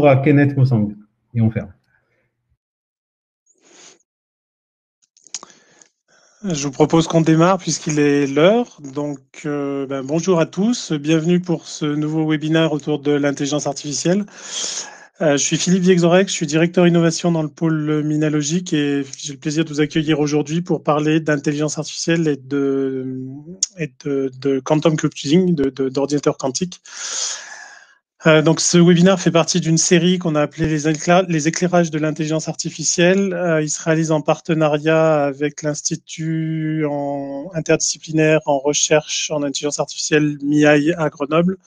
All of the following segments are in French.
à Kenneth Mosang. Et on ferme. Je vous propose qu'on démarre puisqu'il est l'heure. Donc, euh, ben, bonjour à tous. Bienvenue pour ce nouveau webinaire autour de l'intelligence artificielle. Euh, je suis Philippe Viexorek, je suis directeur innovation dans le pôle minalogique et j'ai le plaisir de vous accueillir aujourd'hui pour parler d'intelligence artificielle et de, et de, de quantum computing, d'ordinateurs quantiques. Euh, donc, ce webinaire fait partie d'une série qu'on a appelée les, éclairages de l'intelligence artificielle. Euh, il se réalise en partenariat avec l'Institut interdisciplinaire en recherche en intelligence artificielle MIAI à Grenoble.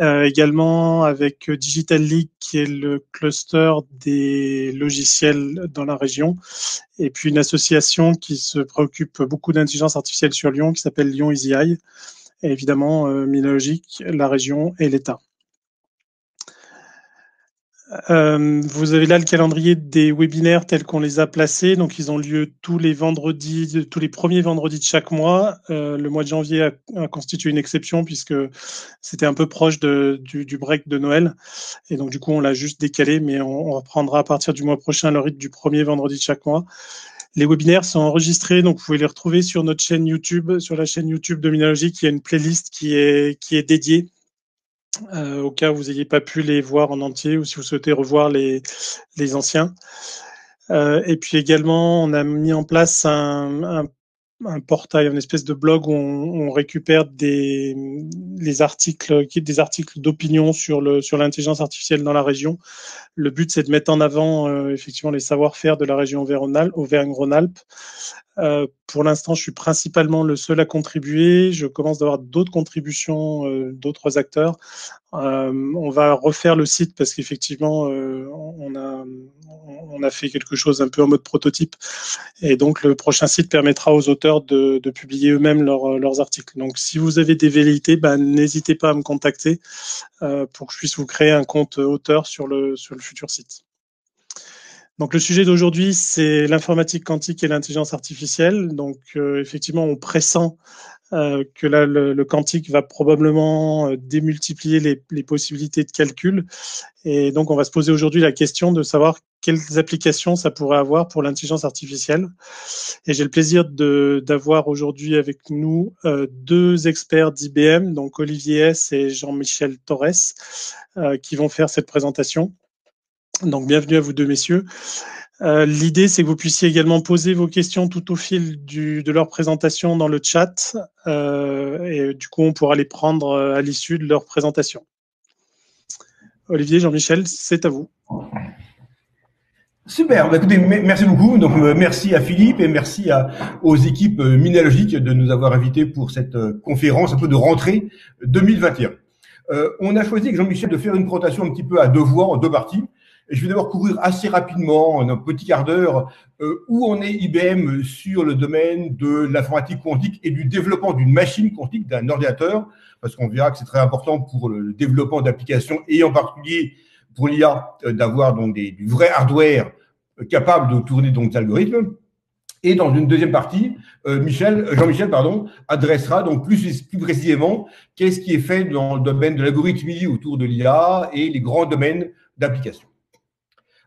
Euh, également avec Digital League, qui est le cluster des logiciels dans la région, et puis une association qui se préoccupe beaucoup d'intelligence artificielle sur Lyon, qui s'appelle Lyon Easy Eye, et évidemment euh, la région et l'État. Euh, vous avez là le calendrier des webinaires tels qu'on les a placés. Donc, ils ont lieu tous les vendredis, tous les premiers vendredis de chaque mois. Euh, le mois de janvier a, constitué une exception puisque c'était un peu proche du, break de Noël. Et donc, du coup, on l'a juste décalé, mais on, reprendra à partir du mois prochain le rythme du premier vendredi de chaque mois. Les webinaires sont enregistrés, donc vous pouvez les retrouver sur notre chaîne YouTube, sur la chaîne YouTube de Minologie, qui a une playlist qui est, qui est dédiée au cas où vous n'ayez pas pu les voir en entier ou si vous souhaitez revoir les, les anciens. Euh, et puis également, on a mis en place un, un, un portail, une espèce de blog où on, on récupère des les articles, des articles d'opinion sur le sur l'intelligence artificielle dans la région. Le but, c'est de mettre en avant euh, effectivement les savoir-faire de la région Auvergne-Rhône-Alpes euh, pour l'instant, je suis principalement le seul à contribuer. Je commence d'avoir d'autres contributions euh, d'autres acteurs. Euh, on va refaire le site parce qu'effectivement, euh, on, a, on a fait quelque chose un peu en mode prototype. Et donc, le prochain site permettra aux auteurs de, publier eux-mêmes leur, leurs articles. Donc, si vous avez des velléités, ben, n'hésitez pas à me contacter pour que je puisse vous créer un compte auteur sur le, sur le futur site. Donc le sujet d'aujourd'hui, c'est l'informatique quantique et l'intelligence artificielle. Donc euh, effectivement, on pressent euh, que là, le, quantique va probablement euh, démultiplier les, les, possibilités de calcul. Et donc on va se poser aujourd'hui la question de savoir quelles applications ça pourrait avoir pour l'intelligence artificielle. Et j'ai le plaisir d'avoir aujourd'hui avec nous euh, deux experts d'IBM, donc Olivier S et Jean-Michel Torres, euh, qui vont faire cette présentation. Donc bienvenue à vous deux messieurs. Euh, L'idée, c'est que vous puissiez également poser vos questions tout au fil de leur présentation dans le chat. Euh, et du coup, on pourra les prendre euh, à l'issue de leur présentation. Olivier, Jean-Michel, c'est à vous. Super, bah, merci beaucoup. Donc merci à Philippe et merci aux équipes minalogiques de nous avoir invités pour cette conférence un peu de rentrée 2021. Euh, on a choisi avec Jean-Michel de faire une présentation un petit peu à deux voix, en deux parties. Je vais d'abord couvrir assez rapidement, en un petit quart d'heure, euh, où on est IBM sur le domaine de l'informatique quantique et du développement d'une machine quantique, d'un ordinateur, parce qu'on verra que c'est très important pour le développement d'applications et en particulier pour l'IA euh, d'avoir donc du vrai hardware euh, capable de tourner donc des algorithmes. Et dans une deuxième partie, Michel, Jean-Michel pardon, adressera donc plus, plus précisément qu'est-ce qui est fait dans le domaine de l'algorithmie autour de l'IA et les grands domaines d'application.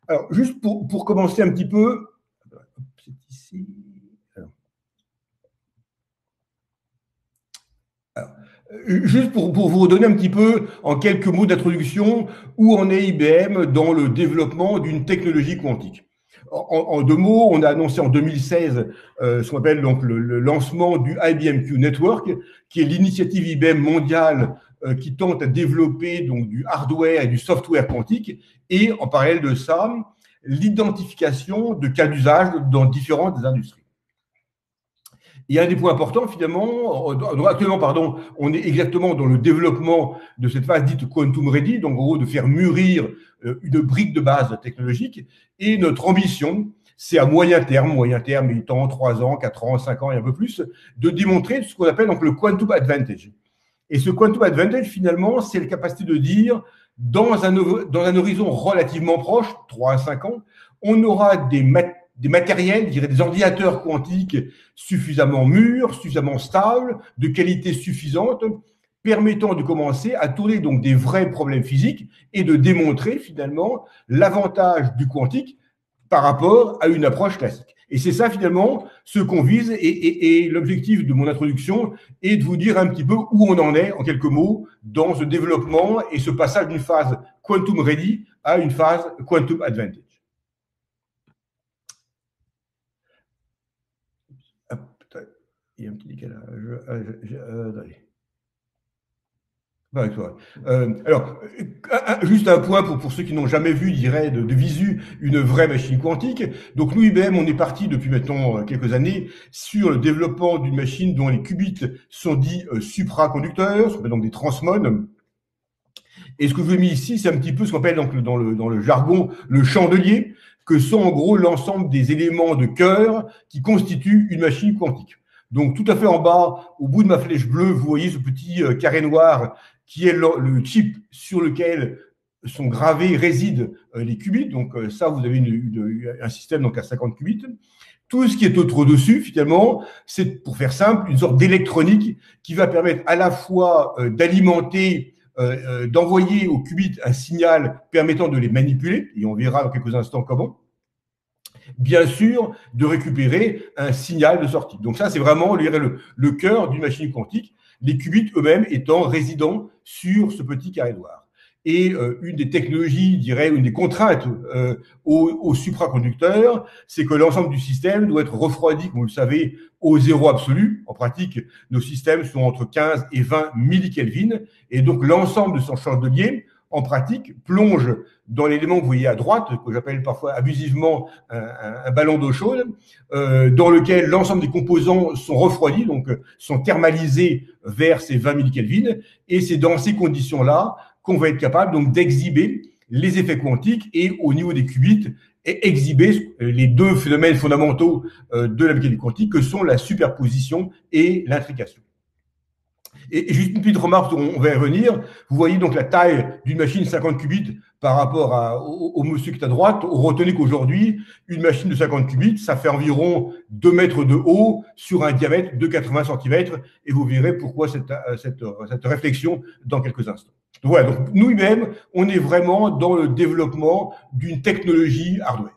Alors, juste pour, commencer un petit peu. Alors, juste pour, vous redonner un petit peu, en quelques mots d'introduction, où en est IBM dans le développement d'une technologie quantique. En, deux mots, on a annoncé en 2016 euh, ce qu'on appelle le, le, lancement du IBM Network, qui est l'initiative IBM mondiale euh, qui tente à développer donc du hardware et du software quantique, et en parallèle de ça, l'identification de cas d'usage dans différentes industries. Et un des points importants, finalement, actuellement, pardon, on est exactement dans le développement de cette phase dite quantum ready, donc en gros de faire mûrir euh, une brique de base technologique. Et notre ambition, c'est à moyen terme, moyen terme étant 3 ans, 4 ans, 5 ans et un peu plus, de démontrer ce qu'on appelle donc le quantum advantage. Et ce quantum advantage, finalement, c'est la capacité de dire, dans un, horizon relativement proche, 3 à 5 ans, on aura des, des matériels, je des ordinateurs quantiques suffisamment mûrs, suffisamment stables, de qualité suffisante, permettant de commencer à tourner donc des vrais problèmes physiques et de démontrer finalement l'avantage du quantique par rapport à une approche classique. Et c'est ça finalement ce qu'on vise et, l'objectif de mon introduction est de vous dire un petit peu où on en est en quelques mots dans ce développement et ce passage d'une phase quantum ready à une phase quantum advantage. Il y a un petit. Euh, euh, euh, alors, juste un point pour, pour ceux qui n'ont jamais vu, dirais, de, visu une vraie machine quantique. Donc, nous, IBM, on est parti depuis maintenant quelques années sur le développement d'une machine dont les qubits sont dits supraconducteurs, donc des transmones. Et ce que je vous ai mis ici, c'est un petit peu ce qu'on appelle donc, dans, le, dans le jargon le chandelier, que sont en gros l'ensemble des éléments de cœur qui constituent une machine quantique. Donc tout à fait en bas, au bout de ma flèche bleue, vous voyez ce petit carré noir qui est le, chip sur lequel sont gravés, résident euh, les qubits. Donc euh, ça, vous avez un système donc à 50 qubits. Tout ce qui est autre dessus, finalement, c'est, pour faire simple, une sorte d'électronique qui va permettre à la fois euh, d'alimenter, d'envoyer aux qubits un signal permettant de les manipuler, et on verra dans quelques instants comment, bien sûr, de récupérer un signal de sortie. Donc ça, c'est vraiment le cœur d'une machine quantique les qubits eux-mêmes étant résidents sur ce petit carré noir. Et euh, une des technologies, je dirais, une des contraintes euh, au, supraconducteur, c'est que l'ensemble du système doit être refroidi, comme vous le savez, au zéro absolu. En pratique, nos systèmes sont entre 15 et 20 millikelvin, et donc l'ensemble de son chandelier en pratique, plonge dans l'élément que vous voyez à droite, que j'appelle parfois abusivement un, ballon d'eau chaude, euh, dans lequel l'ensemble des composants sont refroidis, donc sont thermalisés vers ces 20 000 Kelvin, et c'est dans ces conditions-là qu'on va être capable donc d'exhiber les effets quantiques et au niveau des qubits et exhiber les deux phénomènes fondamentaux euh, de la mécanique quantique que sont la superposition et l'intrication. Et, juste une petite remarque, on, va y revenir. Vous voyez donc la taille d'une machine 50 qubits par rapport à, au, monsieur qui est à droite. Retenez qu'aujourd'hui, une machine de 50 qubits, ça fait environ 2 mètres de haut sur un diamètre de 80 cm. Et vous verrez pourquoi cette, euh, cette, cette réflexion dans quelques instants. Donc voilà, donc nous mêmes on est vraiment dans le développement d'une technologie hardware.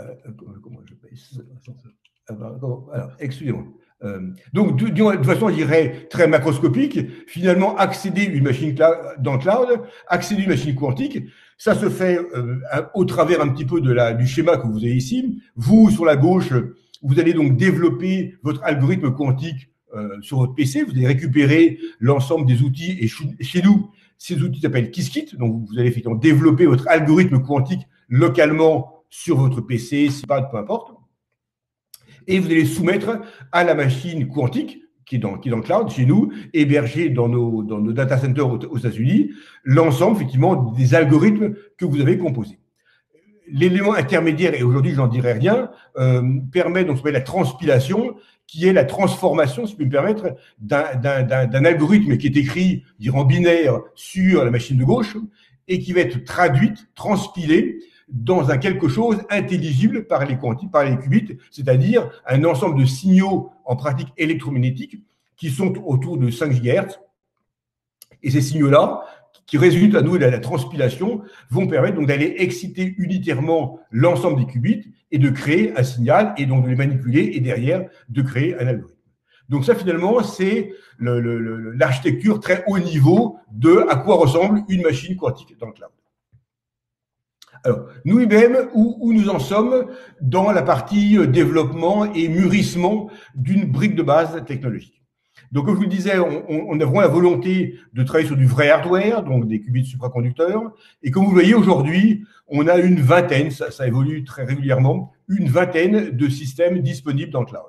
Euh, comment je Alors, excusez-moi. Euh, donc, de, de, façon, je dirais, très macroscopique, finalement, accéder une machine dans le cloud, accéder une machine quantique, ça se fait euh, au travers un petit peu de la, du schéma que vous avez ici. Vous, sur la gauche, vous allez donc développer votre algorithme quantique euh, sur votre PC, vous allez récupérer l'ensemble des outils, et chez nous, ces outils s'appellent Qiskit, donc vous allez effectivement développer votre algorithme quantique localement sur votre PC, si pas, peu importe et vous allez soumettre à la machine quantique qui est dans, qui est dans le cloud chez nous, hébergée dans nos, dans nos data centers aux, États-Unis, l'ensemble effectivement des algorithmes que vous avez composés. L'élément intermédiaire, et aujourd'hui je n'en dirai rien, euh, permet donc la transpilation, qui est la transformation, si je peux me permettre, d'un algorithme qui est écrit, dire en binaire, sur la machine de gauche, et qui va être traduite, transpilé dans un quelque chose intelligible par les par les qubits, c'est-à-dire un ensemble de signaux en pratique électromagnétique qui sont autour de 5 GHz. Et ces signaux-là, qui résultent à nous de la transpilation, vont permettre donc d'aller exciter unitairement l'ensemble des qubits et de créer un signal et donc de les manipuler et derrière de créer un algorithme. Donc ça finalement c'est l'architecture très haut niveau de à quoi ressemble une machine quantique dans le cloud. Alors, nous, IBM, où, nous en sommes dans la partie euh, développement et mûrissement d'une brique de base technologique. Donc, comme je vous le disais, on, a vraiment la volonté de travailler sur du vrai hardware, donc des qubits supraconducteurs. Et comme vous voyez aujourd'hui, on a une vingtaine, ça, ça évolue très régulièrement, une vingtaine de systèmes disponibles dans le cloud.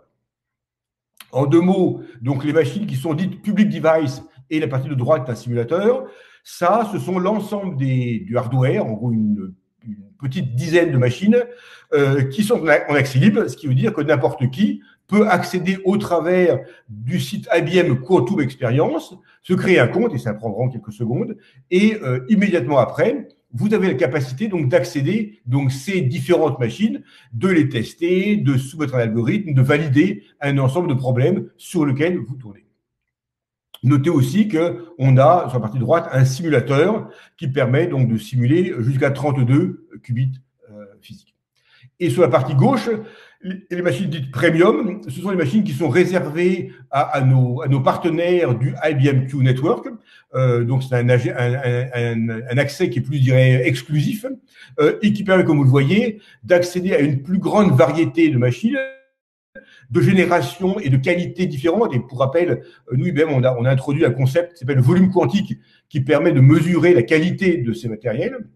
En deux mots, donc les machines qui sont dites public device et la partie de droite un simulateur, ça, ce sont l'ensemble du hardware, en gros une petite dizaine de machines euh, qui sont en accès libre, ce qui veut dire que n'importe qui peut accéder au travers du site IBM Quantum Experience, se créer un compte, et ça prendra quelques secondes, et euh, immédiatement après, vous avez la capacité donc d'accéder donc ces différentes machines, de les tester, de soumettre un algorithme, de valider un ensemble de problèmes sur lesquels vous tournez. Notez aussi qu'on a sur la partie droite un simulateur qui permet donc de simuler jusqu'à 32 qubits euh, physiques. Et sur la partie gauche, les machines dites premium, ce sont les machines qui sont réservées à, nos, partenaires du IBM Q Network. Euh, donc c'est un, accès qui est plus, je dirais, exclusif euh, et qui permet, comme vous le voyez, d'accéder à une plus grande variété de machines de génération et de qualité différentes. Et pour rappel, nous, IBM, on a, introduit un concept qui s'appelle le volume quantique qui permet de mesurer la qualité de ces matériels.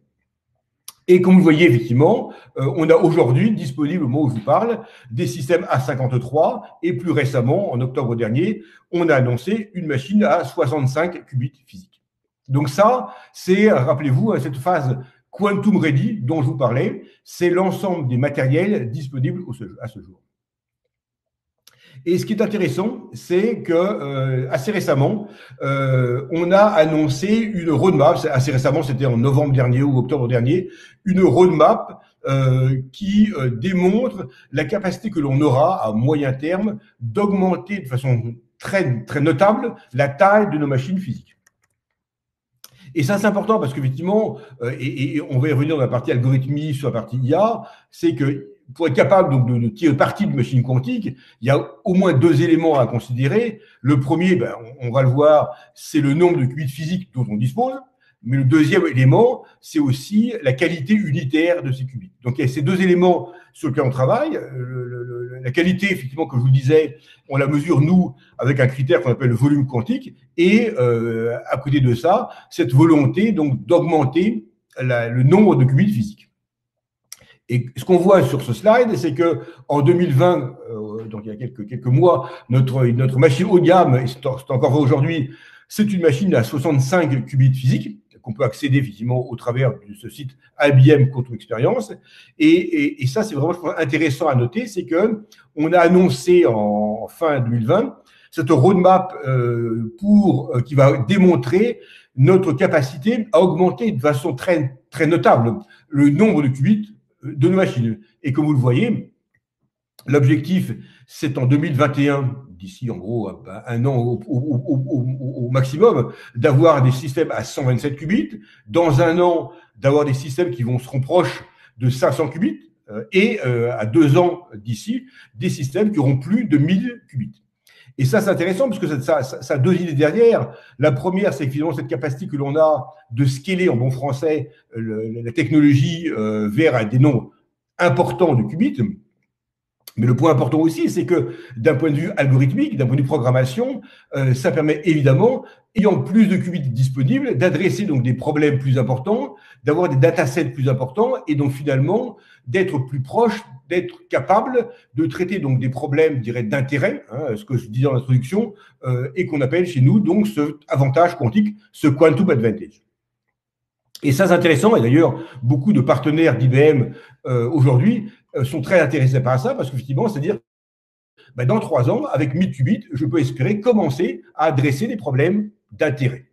Et comme vous voyez, effectivement, euh, on a aujourd'hui disponible, au moment où je vous parle, des systèmes A53 et plus récemment, en octobre dernier, on a annoncé une machine à 65 qubits physiques. Donc ça, c'est, rappelez-vous, cette phase Quantum Ready dont je vous parlais, c'est l'ensemble des matériels disponibles à ce jour. Et ce qui est intéressant, c'est que euh, assez récemment, euh, on a annoncé une roadmap. Assez récemment, c'était en novembre dernier ou octobre dernier, une roadmap euh, qui euh, démontre la capacité que l'on aura à moyen terme d'augmenter de façon très très notable la taille de nos machines physiques. Et ça, c'est important parce qu'effectivement, euh, et, et, on va y revenir dans la partie algorithmie, sur la partie IA, c'est que pour être capable donc, de, tirer parti de machine quantique, il y a au moins deux éléments à considérer. Le premier, ben, on, va le voir, c'est le nombre de qubits physiques dont on dispose. Mais le deuxième élément, c'est aussi la qualité unitaire de ces qubits. Donc il y a ces deux éléments sur lesquels on travaille. la qualité, effectivement, comme je vous le disais, on la mesure, nous, avec un critère qu'on appelle le volume quantique. Et euh, à côté de ça, cette volonté donc d'augmenter le nombre de qubits physiques. Et ce qu'on voit sur ce slide, c'est que en 2020, euh, donc il y a quelques, mois, notre, notre machine haut de gamme, et c'est encore aujourd'hui, c'est une machine à 65 qubits physiques qu'on peut accéder effectivement au travers de ce site IBM Quantum Experience. Et ça, c'est vraiment intéressant à noter, c'est que on a annoncé en, fin 2020 cette roadmap euh, pour euh, qui va démontrer notre capacité à augmenter de façon très très notable le nombre de qubits de nos machines. Et comme vous le voyez, l'objectif, c'est en 2021, d'ici en gros un an au, maximum, d'avoir des systèmes à 127 qubits, dans un an, d'avoir des systèmes qui vont se proches de 500 qubits, euh, et euh, à deux ans d'ici, des systèmes qui auront plus de 1000 qubits. Et ça, c'est intéressant parce que ça, ça, ça, a deux idées derrière. La première, c'est finalement cette capacité que l'on a de scaler en bon français la technologie euh, vers des nombres importants de qubits. Mais le point important aussi, c'est que d'un point de vue algorithmique, d'un point de vue programmation, euh, ça permet évidemment, ayant plus de qubits disponibles, d'adresser donc des problèmes plus importants, d'avoir des datasets plus importants et donc finalement d'être plus proche d'être capable de traiter donc des problèmes, je dirais, d'intérêt, hein, ce que je disais dans l'introduction, euh, et qu'on appelle chez nous donc ce avantage quantique, ce quantum advantage. Et ça, c'est intéressant. Et d'ailleurs, beaucoup de partenaires d'IBM euh, aujourd'hui sont très intéressés par ça, parce qu'effectivement, c'est-à-dire, ben, dans trois ans, avec 1000 qubits, je peux espérer commencer à adresser des problèmes d'intérêt.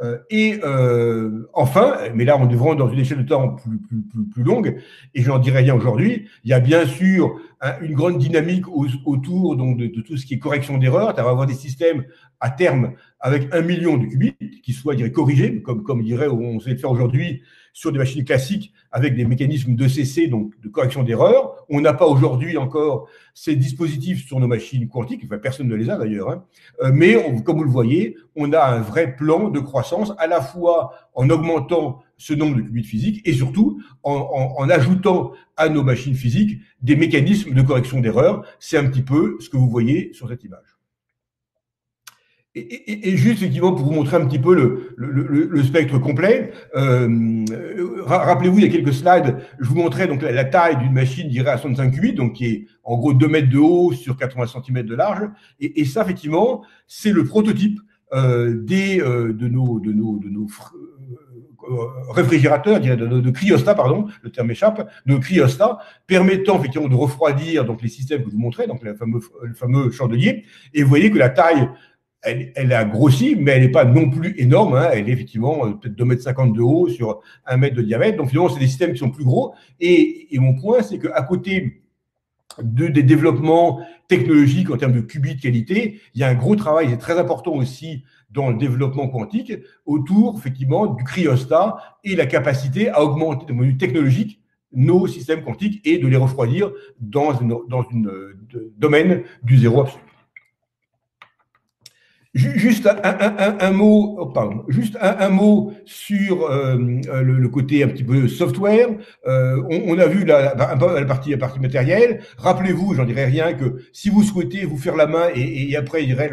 Euh, et euh, enfin, mais là on devrait dans une échelle de temps plus, plus, plus, plus longue, et je n'en dirai rien aujourd'hui, il y a bien sûr une grande dynamique autour donc, de, tout ce qui est correction d'erreurs. Tu vas avoir des systèmes à terme avec un million de qubits qui soient dirais, corrigés, comme, comme dirait on sait le faire aujourd'hui sur des machines classiques avec des mécanismes de CC, donc de correction d'erreurs. On n'a pas aujourd'hui encore ces dispositifs sur nos machines quantiques, enfin personne ne les a d'ailleurs, hein. euh, mais comme vous le voyez, on a un vrai plan de croissance à la fois en augmentant ce nombre de qubits physiques et surtout en, ajoutant à nos machines physiques des mécanismes de correction d'erreurs. C'est un petit peu ce que vous voyez sur cette image. Et, juste effectivement pour vous montrer un petit peu le, le, spectre complet, euh, rappelez-vous il y a quelques slides, je vous montrais donc la, taille d'une machine, dirais à 65 qubits, donc qui est en gros 2 mètres de haut sur 80 cm de large. Et, ça effectivement, c'est le prototype euh, des euh, de nos de nos de nos réfrigérateurs, de, de, de, cryostats, pardon, le terme échappe, de cryostats, permettant effectivement de refroidir donc les systèmes que je vous montrais, donc le fameux, le fameux chandelier. Et vous voyez que la taille elle, a grossi, mais elle n'est pas non plus énorme. Hein. Elle est effectivement euh, peut-être 2,50 m de haut sur 1 mètre de diamètre. Donc finalement, c'est des systèmes qui sont plus gros. Et, mon point, c'est qu'à côté de, des développements technologiques en termes de qubits de qualité. Il y a un gros travail, c'est très important aussi dans le développement quantique, autour effectivement du cryostat et la capacité à augmenter de manière technologique nos systèmes quantiques et de les refroidir dans une, dans une domaine du zéro absolu. Juste un, mot, oh, pardon, juste un, mot sur euh, le, côté un petit peu software. Euh, on, a vu la, la, partie, la partie matérielle. Rappelez-vous, j'en dirai rien, que si vous souhaitez vous faire la main et, et après, il dirait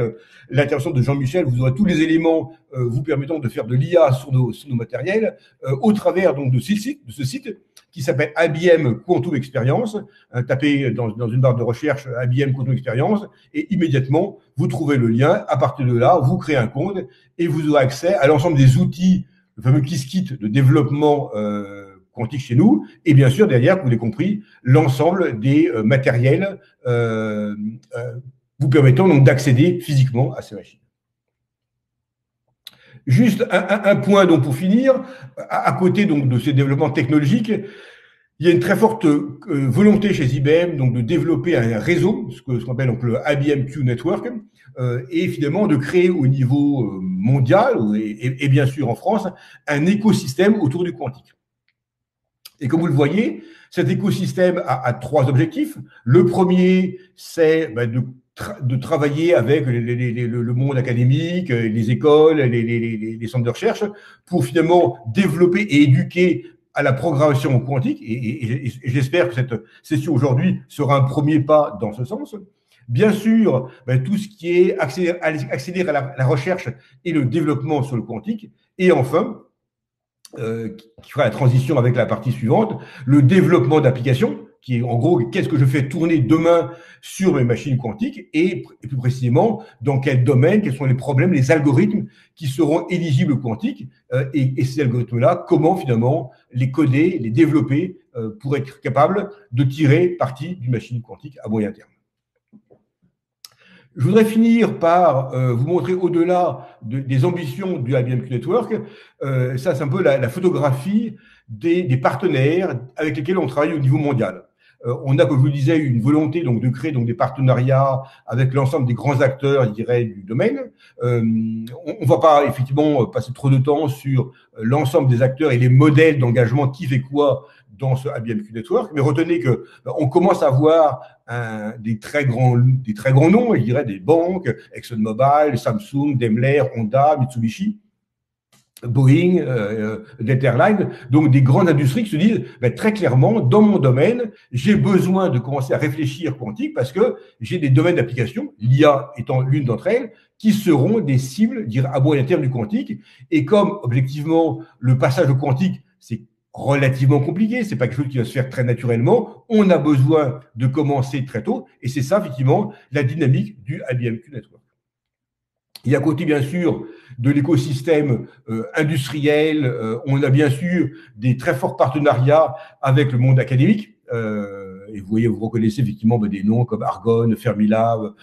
l'intervention de Jean-Michel, vous aurez tous les éléments euh, vous permettant de faire de l'IA sur nos, sur nos matériels au travers donc de ce site, de ce site qui s'appelle IBM Quantum Experience. Euh, tapez dans, dans, une barre de recherche IBM Quantum Experience et immédiatement, vous trouvez le lien. À partir de là, vous créez un compte et vous aurez accès à l'ensemble des outils, le fameux KISS-Kit de développement euh, quantique chez nous. Et bien sûr, derrière, vous l'avez compris, l'ensemble des euh, matériels euh, euh, vous permettant donc d'accéder physiquement à ces machines. Juste un, point donc pour finir, à, côté donc de ces développements technologiques, il y a une très forte euh, volonté chez IBM donc de développer un réseau, ce qu'on appelle donc le IBM Q Network, euh, et finalement de créer au niveau euh, mondial et, bien sûr en France un écosystème autour du quantique. Et comme vous le voyez, cet écosystème a, trois objectifs. Le premier, c'est ben, de de travailler avec le monde académique, euh, les écoles, les, centres de recherche, pour finalement développer et éduquer à la programmation quantique. Et, j'espère que cette session aujourd'hui sera un premier pas dans ce sens. Bien sûr, ben, tout ce qui est accélérer, la, recherche et le développement sur le quantique. Et enfin, euh, qui fera la transition avec la partie suivante, le développement d'applications qui est en gros qu'est-ce que je fais tourner demain sur mes machines quantiques et, plus précisément dans quel domaine, quels sont les problèmes, les algorithmes qui seront éligibles au quantique euh, et, ces algorithmes-là, comment finalement les coder, les développer euh, pour être capable de tirer parti d'une machine quantique à moyen terme. Je voudrais finir par euh, vous montrer au-delà des ambitions du IBM Q Network, ça c'est un peu la, photographie des, des, partenaires avec lesquels on travaille au niveau mondial. Euh, on a, comme je vous le disais, une volonté donc de créer donc des partenariats avec l'ensemble des grands acteurs, je dirais, du domaine. Euh, on ne va pas effectivement passer trop de temps sur euh, l'ensemble des acteurs et les modèles d'engagement qui fait quoi dans ce IBM Q Network, mais retenez que on commence à voir un, des très grands des très grands noms, je dirais des banques, ExxonMobil, Samsung, Daimler, Honda, Mitsubishi, Boeing, euh, Airlines, donc des grandes industries qui se disent ben, très clairement, dans mon domaine, j'ai besoin de commencer à réfléchir quantique parce que j'ai des domaines d'application, l'IA étant l'une d'entre elles, qui seront des cibles dire, à moyen terme du quantique. Et comme objectivement le passage au quantique, c'est relativement compliqué, c'est pas quelque chose qui va se faire très naturellement, on a besoin de commencer très tôt, et c'est ça effectivement la dynamique du IBM Q Network. Il y a côté, bien sûr, de l'écosystème euh, industriel. Euh, on a bien sûr des très forts partenariats avec le monde académique. Euh, et vous voyez, vous reconnaissez effectivement ben, des noms comme Argonne, Fermilab,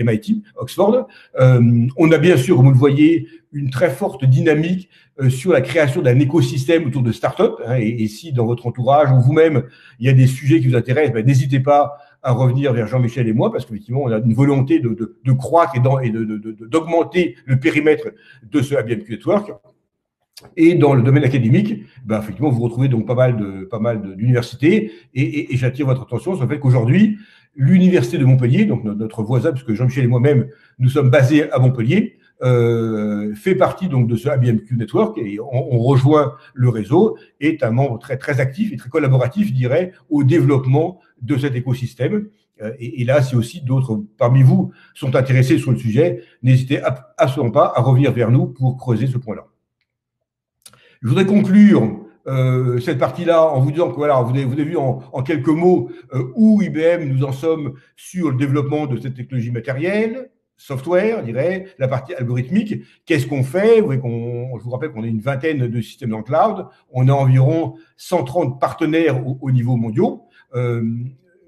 MIT, Oxford. on a bien sûr, vous le voyez, une très forte dynamique sur la création d'un écosystème autour de start-up. Hein, et, si dans votre entourage ou vous-même, il y a des sujets qui vous intéressent, ben, n'hésitez pas à revenir vers Jean-Michel et moi, parce qu'effectivement, on a une volonté de, de, de croître et d'augmenter le périmètre de ce IBM Network. Et dans le domaine académique, ben effectivement, vous retrouvez donc pas mal de pas mal d'universités. Et, et, et j'attire votre attention sur le fait qu'aujourd'hui, l'université de Montpellier, donc notre voisin, puisque Jean-Michel et moi-même, nous sommes basés à Montpellier, euh, fait partie donc de ce IBMQ Network et on, rejoint le réseau, est un membre très très actif et très collaboratif, je dirais, au développement de cet écosystème. Euh, et, là, si aussi d'autres parmi vous sont intéressés sur le sujet, n'hésitez absolument pas à revenir vers nous pour creuser ce point-là. Je voudrais conclure euh, cette partie-là en vous disant que voilà, vous avez, vu en, quelques mots où IBM nous en sommes sur le développement de cette technologie matérielle, software, je dirais, la partie algorithmique. Qu'est-ce qu'on fait? Vous Je vous rappelle qu'on a une vingtaine de systèmes dans le cloud. On a environ 130 partenaires au, niveau mondial. Euh,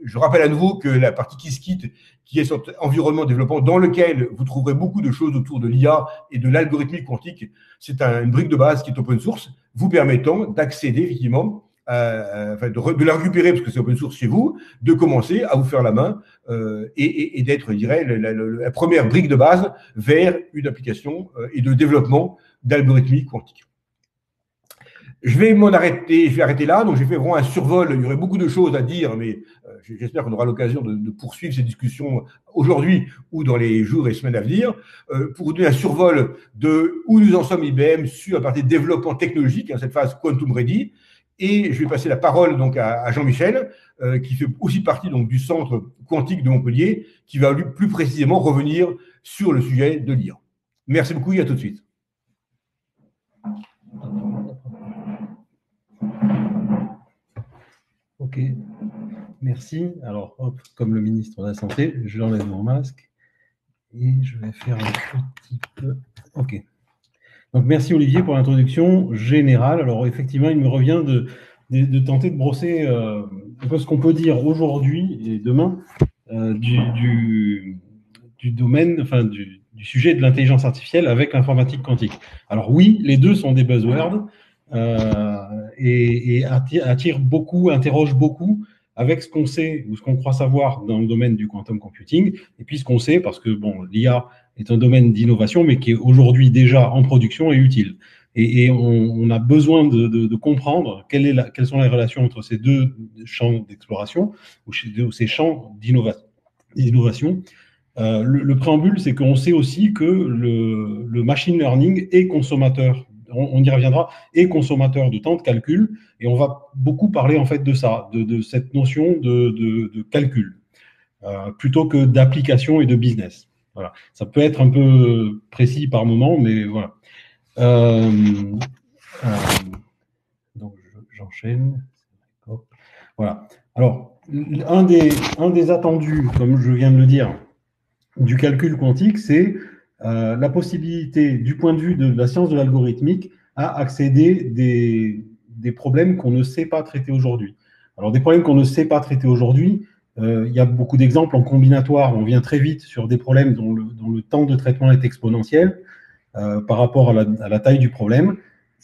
je rappelle à nouveau que la partie KissKit, qui est cet environnement développement dans lequel vous trouverez beaucoup de choses autour de l'IA et de l'algorithmique quantique, c'est une brique de base qui est open source, vous permettant d'accéder effectivement euh, enfin, de, la récupérer parce que c'est open source chez vous, de commencer à vous faire la main euh, et, d'être, je dirais, la, première brique de base vers une application et de développement d'algorithmie quantique. Je vais m'en arrêter, je vais arrêter là. Donc, j'ai fait vraiment un survol. Il y aurait beaucoup de choses à dire, mais j'espère qu'on aura l'occasion de, poursuivre ces discussions aujourd'hui ou dans les jours et semaines à venir. pour vous donner un survol de où nous en sommes IBM sur la partie développement technologique, hein, cette phase quantum ready, et je vais passer la parole donc à, Jean-Michel, euh, qui fait aussi partie donc du centre quantique de Montpellier, qui va plus précisément revenir sur le sujet de l'IA. Merci beaucoup et à tout de suite. Ok, merci. Alors, hop, comme le ministre de la Santé, je enlève mon masque et je vais faire un petit peu. Ok. Donc merci Olivier pour l'introduction générale. Alors effectivement, il me revient de, de, tenter de brosser euh, ce qu'on peut dire aujourd'hui et demain euh, du, du, domaine, enfin du sujet de l'intelligence artificielle avec l'informatique quantique. Alors oui, les deux sont des buzzwords euh, et, et attirent beaucoup, interrogent beaucoup avec ce qu'on sait ou ce qu'on croit savoir dans le domaine du quantum computing, et puis ce qu'on sait, parce que bon, l'IA est un domaine d'innovation, mais qui est aujourd'hui déjà en production et utile. Et, on, a besoin de, comprendre quelles sont les relations entre ces deux champs d'exploration ou ces champs d'innovation. Euh, le, le, préambule, c'est qu'on sait aussi que le, machine learning est consommateur, on, y reviendra, est consommateur de temps de calcul, et on va beaucoup parler en fait de ça, de, cette notion de, de calcul, euh, plutôt que d'application et de business. Voilà. Ça peut être un peu précis par moment, mais voilà. Euh, euh, donc j'enchaîne. Voilà. Alors, un des, attendus, comme je viens de le dire, du calcul quantique, c'est euh, la possibilité, du point de vue de la science de l'algorithmique, à accéder des, des problèmes qu'on ne sait pas traiter aujourd'hui. Alors, des problèmes qu'on ne sait pas traiter aujourd'hui, il y a beaucoup d'exemples en combinatoire. On vient très vite sur des problèmes dont le, temps de traitement est exponentiel euh, par rapport à la, taille du problème.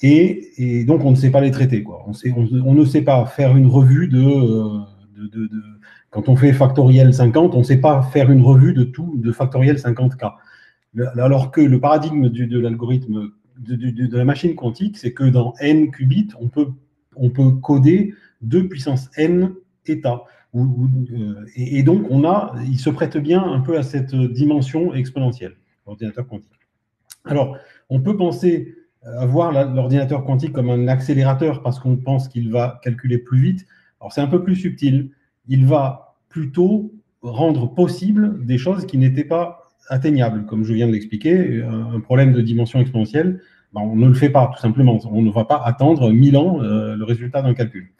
Et, donc, on ne sait pas les traiter. On, ne sait pas faire une revue de, euh, Quand on fait factoriel 50, on ne sait pas faire une revue de tout de factoriel 50K. Alors que le paradigme de l'algorithme de, de, la machine quantique, c'est que dans n qubits, on peut, on peut coder 2 puissance n états. Euh, et, donc, on a, il se prête bien un peu à cette dimension exponentielle, l'ordinateur quantique. Alors, on peut penser avoir l'ordinateur quantique comme un accélérateur parce qu'on pense qu'il va calculer plus vite. Alors, c'est un peu plus subtil. Il va plutôt rendre possible des choses qui n'étaient pas atteignables, comme je viens de l'expliquer. Un problème de dimension exponentielle, ben, on ne le fait pas, tout simplement. On ne va pas attendre 1000 ans euh, le résultat d'un calcul.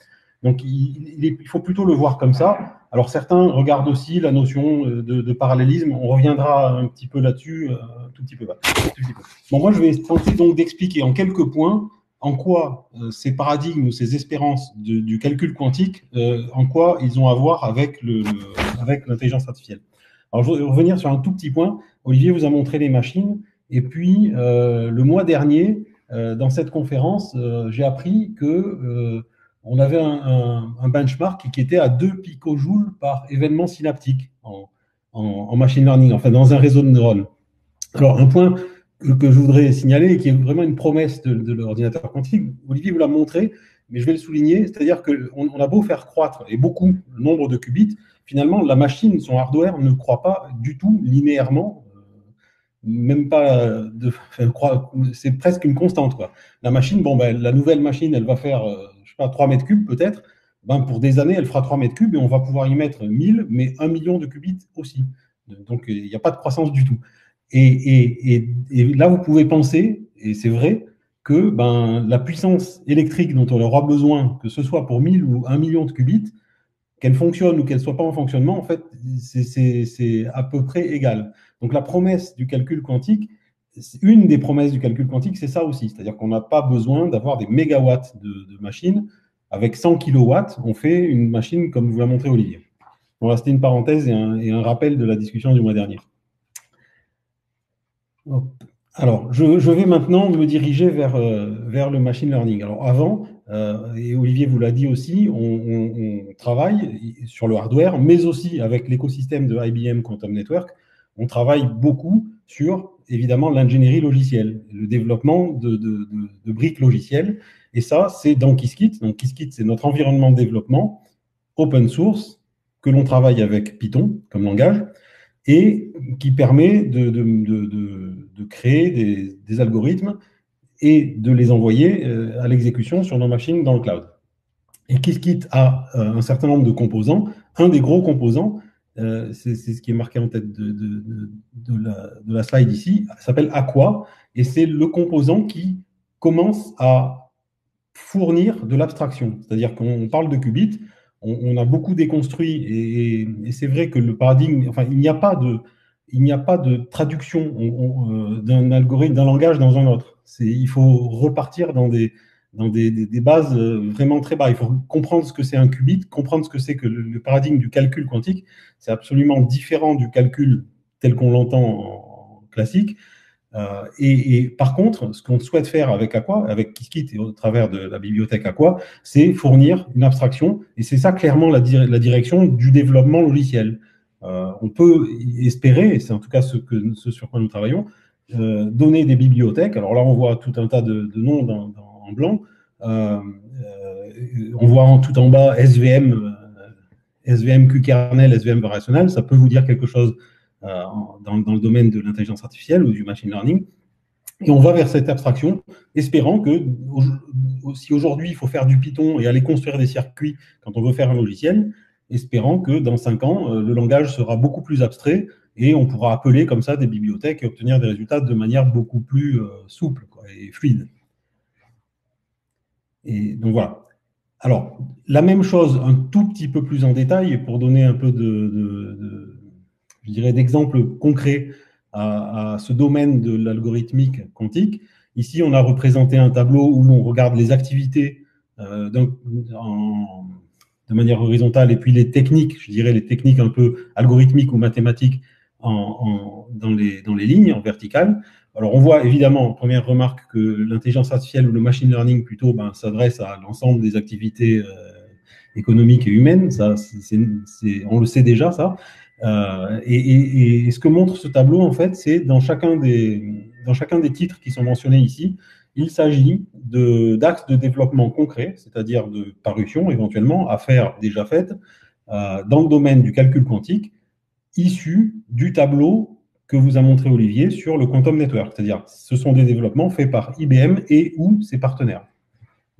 Donc, il, il, faut plutôt le voir comme ça. Alors, certains regardent aussi la notion euh, de, de parallélisme. On reviendra un petit peu là-dessus, euh, un tout petit peu. Bon, moi, je vais tenter donc d'expliquer en quelques points en quoi euh, ces paradigmes ou ces espérances de, du calcul quantique, euh, en quoi ils ont à voir avec le, avec l'intelligence artificielle. Alors, je vais revenir sur un tout petit point. Olivier vous a montré les machines. Et puis, euh, le mois dernier, dans cette conférence, j'ai appris que on avait un, benchmark qui était à 2 picojoules par événement synaptique en, en, machine learning, enfin dans un réseau de neurones. Alors, un point que, je voudrais signaler et qui est vraiment une promesse de, l'ordinateur quantique, Olivier vous l'a montré, mais je vais le souligner, c'est-à-dire qu'on on a beau faire croître, et beaucoup, le nombre de qubits, finalement, la machine, son hardware, ne croît pas du tout linéairement, euh, même pas de, c'est presque une constante, quoi. La machine, bon, ben, la nouvelle machine, elle va faire euh, pas, 3 mètres cubes peut-être, ben pour des années, elle fera 3 mètres cubes et on va pouvoir y mettre 1000, mais 1 million de qubits aussi. Donc, il n'y a pas de croissance du tout. Et, et, et, là, vous pouvez penser, et c'est vrai, que ben, la puissance électrique dont on aura besoin, que ce soit pour 1000 ou 1 million de qubits, qu'elle fonctionne ou qu'elle ne soit pas en fonctionnement, en fait, c'est à peu près égal. Donc la promesse du calcul quantique, une des promesses du calcul quantique, c'est ça aussi. C'est-à-dire qu'on n'a pas besoin d'avoir des mégawatts de, machines. Avec 100 kilowatts, on fait une machine comme vous l'a montré Olivier. Voilà, c'était une parenthèse et un, rappel de la discussion du mois dernier. Alors, je, vais maintenant me diriger vers, euh, vers le machine learning. Alors, avant, et Olivier vous l'a dit aussi, on, travaille sur le hardware, mais aussi avec l'écosystème de IBM Quantum Network, on travaille beaucoup sur évidemment l'ingénierie logicielle, le développement de, briques logicielles. Et ça, c'est dans Qiskit. Donc Qiskit, c'est notre environnement de développement open source que l'on travaille avec Python comme langage et qui permet de, créer des, algorithmes et de les envoyer euh, à l'exécution sur nos machines dans le cloud. Et Qiskit a euh, un certain nombre de composants. Un des gros composants, euh, c'est ce qui est marqué en tête de, la, slide ici, s'appelle Aqua, et c'est le composant qui commence à fournir de l'abstraction. C'est-à-dire qu'on parle de qubits, on, a beaucoup déconstruit, et, c'est vrai que le paradigme, enfin, il n'y a pas de, il n'y a pas de traduction euh, d'un algorithme, d'un langage dans un autre. Il faut repartir dans des, dans des, bases euh, vraiment très bas. Il faut comprendre ce que c'est un qubit, comprendre ce que c'est que le, paradigme du calcul quantique. C'est absolument différent du calcul tel qu'on l'entend en, classique. Euh, et, par contre, ce qu'on souhaite faire avec Aqua, avec Qiskit et au travers de la bibliothèque Aqua, c'est fournir une abstraction. Et c'est ça clairement la, direction du développement logiciel. Euh, on peut espérer, et c'est en tout cas ce, que, ce sur quoi nous travaillons, donner des bibliothèques. Alors là, on voit tout un tas de, noms dans blanc. Euh, euh, on voit en, tout en bas SVM, euh, SVM Q-kernel, SVM variationnel. Ça peut vous dire quelque chose dans, le domaine de l'intelligence artificielle ou du machine learning. Et on va vers cette abstraction, espérant que si aujourd'hui il faut faire du Python et aller construire des circuits quand on veut faire un logiciel, espérant que dans cinq ans, le langage sera beaucoup plus abstrait et on pourra appeler comme ça des bibliothèques et obtenir des résultats de manière beaucoup plus souple et fluide. Et donc voilà. Alors, la même chose, un tout petit peu plus en détail, pour donner un peu de, je dirais, d'exemples concrets à, ce domaine de l'algorithmique quantique. Ici, on a représenté un tableau où on regarde les activités euh, de manière horizontale et puis les techniques, je dirais les techniques un peu algorithmiques ou mathématiques dans, les, lignes en verticale. Alors, on voit évidemment, première remarque, que l'intelligence artificielle ou le machine learning plutôt ben, s'adresse à l'ensemble des activités euh, économiques et humaines. Ça, on le sait déjà, ça. Euh, et, ce que montre ce tableau, en fait, c'est dans chacun des dans chacun des titres qui sont mentionnés ici, il s'agit d'axes de, développement concrets, c'est-à-dire de parutions éventuellement à faire déjà faites euh, dans le domaine du calcul quantique, issus du tableau que vous a montré Olivier sur le Quantum Network. C'est-à-dire, ce sont des développements faits par IBM et ou ses partenaires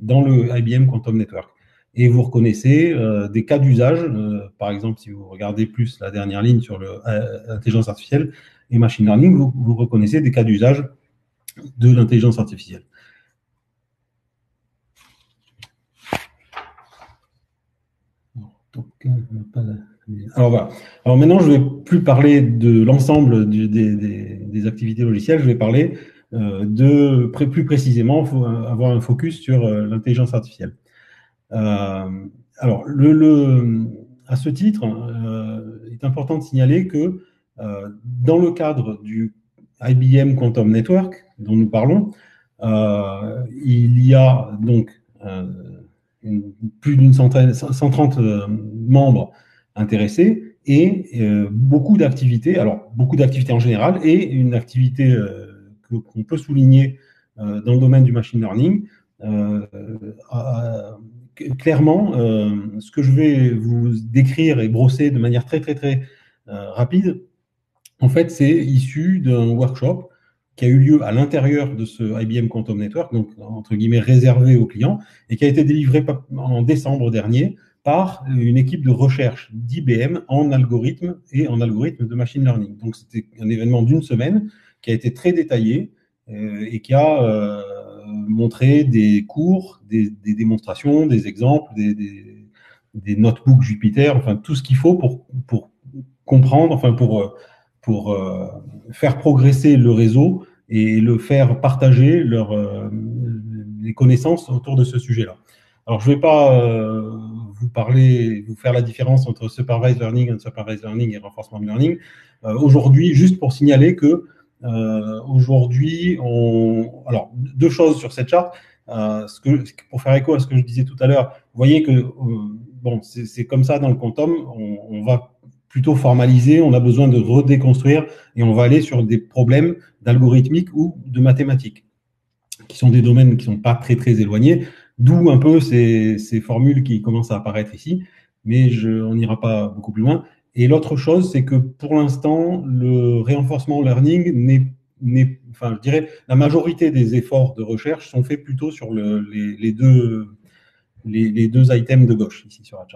dans le IBM Quantum Network. Et vous reconnaissez euh, des cas d'usage, euh, par exemple, si vous regardez plus la dernière ligne sur l'intelligence euh, artificielle et machine learning, vous, reconnaissez des cas d'usage de l'intelligence artificielle. Pas alors voilà. Alors maintenant, je ne vais plus parler de l'ensemble des, activités logicielles, je vais parler euh, de plus précisément, faut avoir un focus sur euh, l'intelligence artificielle. Euh, alors, à ce titre, il est important de signaler que dans le cadre du IBM Quantum Network dont nous parlons, il y a donc plus d'une centaine, 130 membres intéressés et euh, beaucoup d'activités, alors beaucoup d'activités en général et une activité euh, qu'on peut souligner euh, dans le domaine du machine learning. clairement, ce que je vais vous décrire et brosser de manière très très très rapide, en fait, c'est issu d'un workshop qui a eu lieu à l'intérieur de ce IBM Quantum Network, donc entre guillemets réservé aux clients, et qui a été délivré en décembre dernier par une équipe de recherche d'IBM en algorithme et en algorithme de machine learning. Donc c'était un événement d'une semaine qui a été très détaillé euh, et qui a euh, montré des cours, des, démonstrations, des exemples, des, notebooks Jupyter, enfin tout ce qu'il faut pour, pour comprendre, enfin pour, pour euh, faire progresser le réseau et le faire partager les connaissances autour de ce sujet-là. Alors, je ne vais pas vous parler, vous faire la différence entre supervised learning, unsupervised learning et reinforcement learning. Euh, aujourd'hui, juste pour signaler que euh, aujourd'hui, on, alors deux choses sur cette charte. pour faire écho à ce que je disais tout à l'heure, vous voyez que bon, c'est comme ça dans le quantum, on, on, va plutôt formaliser, on a besoin de redéconstruire et on va aller sur des problèmes d'algorithmique ou de mathématiques, qui sont des domaines qui ne sont pas très très éloignés, d'où un peu ces, formules qui commencent à apparaître ici, mais je, on n'ira pas beaucoup plus loin. Et l'autre chose, c'est que pour l'instant, le reinforcement learning n'est, enfin, je dirais, la majorité des efforts de recherche sont faits plutôt sur le, les, deux, items de gauche ici sur la.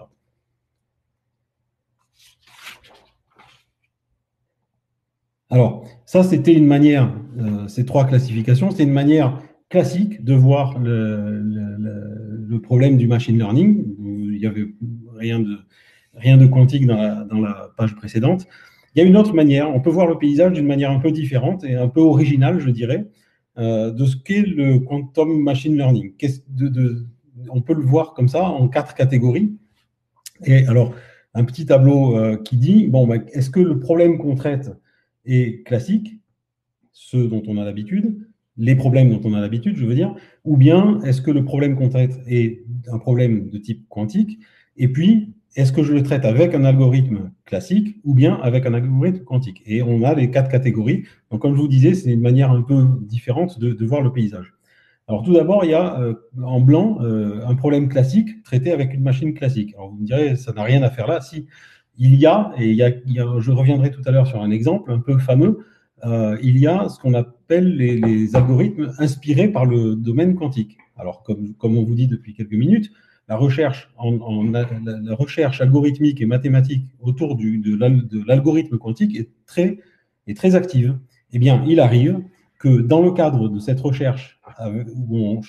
Alors, ça, c'était une manière, euh, ces trois classifications, c'était une manière classique de voir le, problème du machine learning. Il n'y avait rien de, rien de quantique dans la, page précédente. Il y a une autre manière, on peut voir le paysage d'une manière un peu différente et un peu originale, je dirais, euh, de ce qu'est le quantum machine learning. On peut le voir comme ça en quatre catégories. Et alors, un petit tableau euh, qui dit, bon, ben, est-ce que le problème qu'on traite est classique, ceux dont on a l'habitude, les problèmes dont on a l'habitude, je veux dire, ou bien est-ce que le problème qu'on traite est un problème de type quantique, et puis est-ce que je le traite avec un algorithme classique ou bien avec un algorithme quantique? Et on a les quatre catégories. Donc, comme je vous disais, c'est une manière un peu différente de, voir le paysage. Alors, tout d'abord, il y a euh, en blanc euh, un problème classique traité avec une machine classique. Alors, vous me direz, ça n'a rien à faire là. Si, il y a, et je reviendrai tout à l'heure sur un exemple un peu fameux, euh, il y a ce qu'on appelle les, algorithmes inspirés par le domaine quantique. Alors, comme, on vous dit depuis quelques minutes, la recherche, algorithmique et mathématique autour de l'algorithme quantique est très, active. Eh bien, il arrive que dans le cadre de cette recherche, on,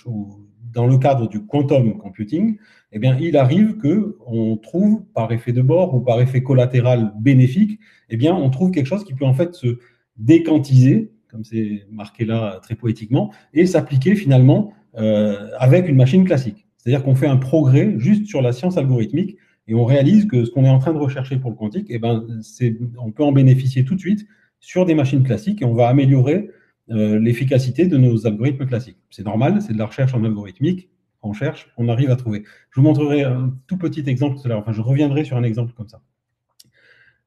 dans le cadre du quantum computing, eh bien, il arrive que on trouve par effet de bord ou par effet collatéral bénéfique, eh bien, on trouve quelque chose qui peut en fait se déquantiser, comme c'est marqué là très poétiquement, et s'appliquer finalement euh, avec une machine classique. C'est-à-dire qu'on fait un progrès juste sur la science algorithmique et on réalise que ce qu'on est en train de rechercher pour le quantique, eh ben, on peut en bénéficier tout de suite sur des machines classiques et on va améliorer euh, l'efficacité de nos algorithmes classiques. C'est normal, c'est de la recherche en algorithmique. On cherche, on arrive à trouver. Je vous montrerai un tout petit exemple. Enfin, je reviendrai sur un exemple comme ça.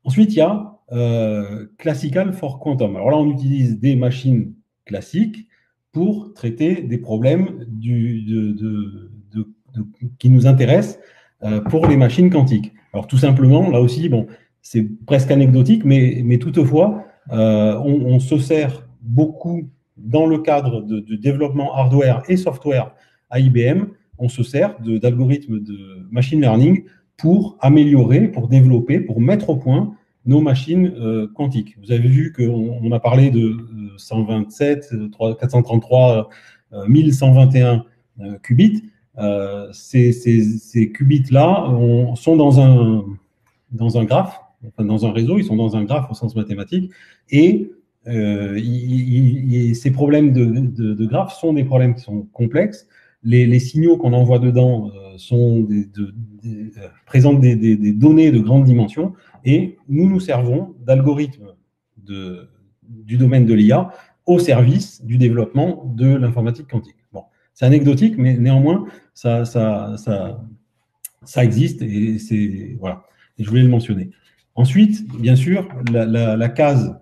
Ensuite, il y a euh, Classical for Quantum. Alors là, on utilise des machines classiques pour traiter des problèmes qui nous intéresse euh, pour les machines quantiques. Alors tout simplement, là aussi, bon, c'est presque anecdotique, mais, toutefois, euh, on, se sert beaucoup dans le cadre de, développement hardware et software à IBM, on se sert d'algorithmes de, machine learning pour améliorer, pour développer, pour mettre au point nos machines euh, quantiques. Vous avez vu qu'on on a parlé de 127, 433, 1121 qubits. Euh, ces, qubits-là sont dans un, dans un graphe, dans un réseau, ils sont dans un graphe au sens mathématique, et euh, ces problèmes de, de, de, graphe sont des problèmes qui sont complexes. Les, signaux qu'on envoie dedans euh, euh, présentent des, données de grande dimension, et nous nous servons d'algorithmes du domaine de l'IA au service du développement de l'informatique quantique. C'est anecdotique, mais néanmoins, ça, ça, ça, ça existe et c'est voilà. Et je voulais le mentionner. Ensuite, bien sûr, la case,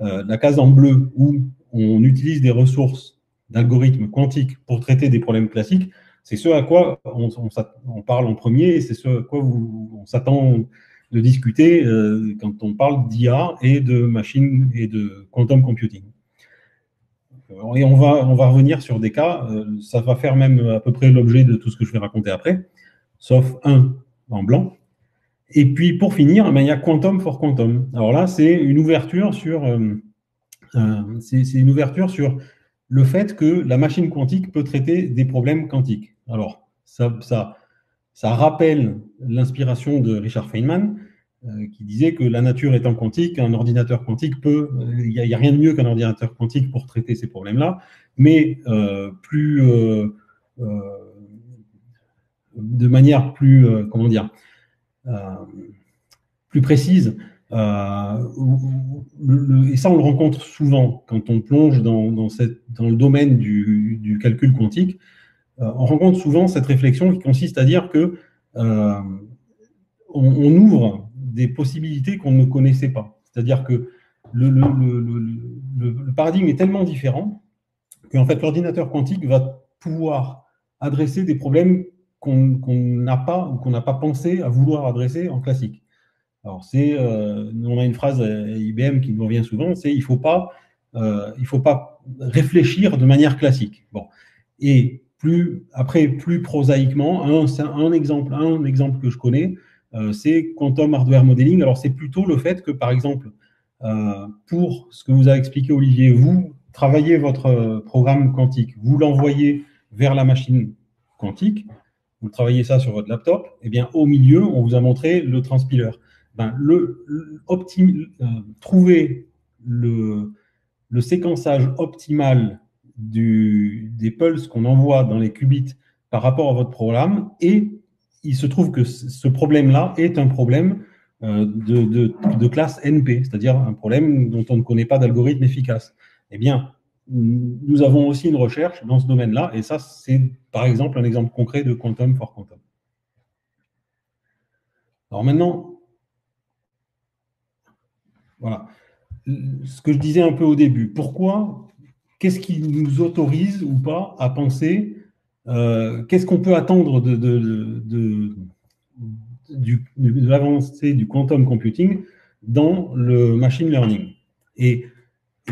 euh, la case en bleu où on utilise des ressources d'algorithmes quantiques pour traiter des problèmes classiques, c'est ce à quoi on, parle en premier et c'est ce à quoi on s'attend de discuter euh, quand on parle d'IA et de machine et de quantum computing. Et on va, on va revenir sur des cas, euh, ça va faire même à peu près l'objet de tout ce que je vais raconter après, sauf un en blanc. Et puis pour finir, eh il y a Quantum for Quantum. Alors là, c'est une ouverture sur, euh, euh, c'est une ouverture sur le fait que la machine quantique peut traiter des problèmes quantiques. Alors ça, ça, rappelle l'inspiration de Richard Feynman, euh, qui disait que la nature étant quantique, un ordinateur quantique peut, il n'y a, rien de mieux qu'un ordinateur quantique pour traiter ces problèmes-là, mais euh, plus, euh, de manière plus, comment dire, plus précise. Le, et ça, on le rencontre souvent quand on plonge dans, le domaine du, calcul quantique. on rencontre souvent cette réflexion qui consiste à dire que on, ouvre des possibilités qu'on ne connaissait pas. C'est-à-dire que le, paradigme est tellement différent qu'en fait, l'ordinateur quantique va pouvoir adresser des problèmes qu'on n'a pas ou qu'on n'a pas pensé à vouloir adresser en classique. Alors, c'est, euh, on a une phrase à IBM qui me revient souvent, c'est il faut pas, euh, faut pas réfléchir de manière classique. Bon, et plus après, plus prosaïquement, un, exemple, un exemple que je connais, euh, c'est quantum hardware modeling. Alors, c'est plutôt le fait que, par exemple, pour ce que vous a expliqué Olivier, vous travaillez votre programme quantique, vous l'envoyez vers la machine quantique, vous travaillez ça sur votre laptop, eh bien au milieu, on vous a montré le transpiler. Ben, euh, trouver le, séquençage optimal des pulses qu'on envoie dans les qubits par rapport à votre programme, et il se trouve que ce problème-là est un problème euh, de, classe NP, c'est-à-dire un problème dont on ne connaît pas d'algorithme efficace. Eh bien, nous avons aussi une recherche dans ce domaine-là, et ça, c'est par exemple un exemple concret de quantum for quantum. Alors maintenant, voilà, ce que je disais un peu au début, pourquoi, qu'est-ce qui nous autorise ou pas à penser, euh, qu'est-ce qu'on peut attendre de, de, l'avancée du quantum computing dans le machine learning? Et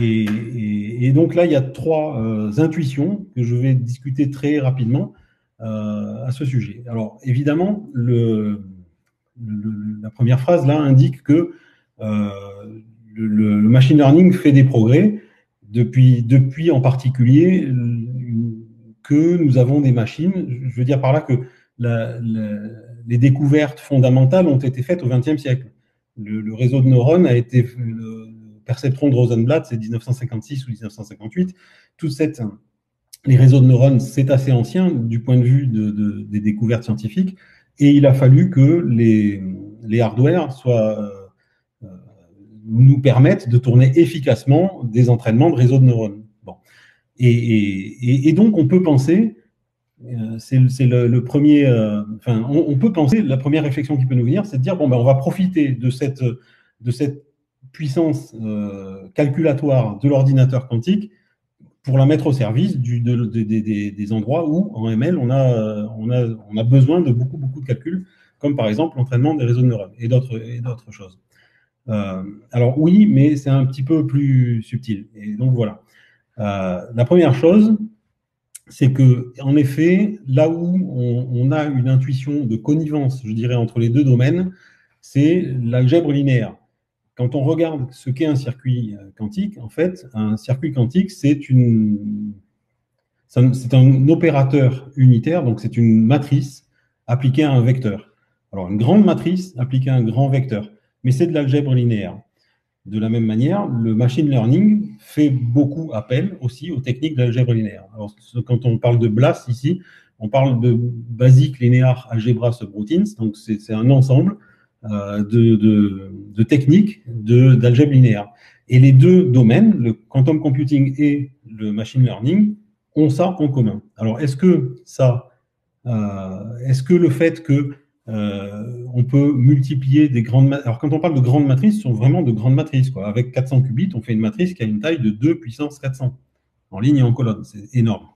et, donc là, il y a trois euh, intuitions que je vais discuter très rapidement euh, à ce sujet. Alors évidemment, la première phrase là indique que le, machine learning fait des progrès depuis, depuis en particulier que nous avons des machines. Je veux dire par là que les découvertes fondamentales ont été faites au XXe siècle. Le, réseau de neurones a été perceptron de Rosenblatt, c'est 1956 ou 1958. Tout cette, les réseaux de neurones, c'est assez ancien du point de vue des découvertes scientifiques, et il a fallu que les, les hardware soient, euh, nous permettent de tourner efficacement des entraînements de réseaux de neurones. Bon. Et, donc, on peut penser, euh, c'est le, premier, euh, enfin, on, peut penser, la première réflexion qui peut nous venir, c'est de dire, bon, ben, on va profiter de cette, de cette puissance euh, calculatoire de l'ordinateur quantique pour la mettre au service des endroits où, en ML, on a, on, a, on a besoin de beaucoup, beaucoup de calculs, comme par exemple l'entraînement des réseaux de neurones et d'autres choses. Euh, alors oui, mais c'est un petit peu plus subtil. Et donc voilà. Euh, la première chose, c'est que, en effet, là où on, a une intuition de connivence, je dirais, entre les deux domaines, c'est l'algèbre linéaire. Quand on regarde ce qu'est un circuit euh, quantique, en fait, un circuit quantique, c'est une, c'est un opérateur unitaire, donc c'est une matrice appliquée à un vecteur. Alors, une grande matrice appliquée à un grand vecteur, mais c'est de l'algèbre linéaire. De la même manière, le machine learning fait beaucoup appel aussi aux techniques d'algèbre linéaire. Alors, quand on parle de BLAS ici, on parle de Basic Linear Algebra Subroutines, donc c'est un ensemble euh, de, de, techniques d'algèbre linéaire. Et les deux domaines, le quantum computing et le machine learning, ont ça en commun. Alors, est-ce que ça, euh, est-ce que le fait que euh, on peut multiplier des grandes alors quand on parle de grandes matrices, ce sont vraiment de grandes matrices. Avec 400 qubits, on fait une matrice qui a une taille de 2 puissance 400 en ligne et en colonne. C'est énorme.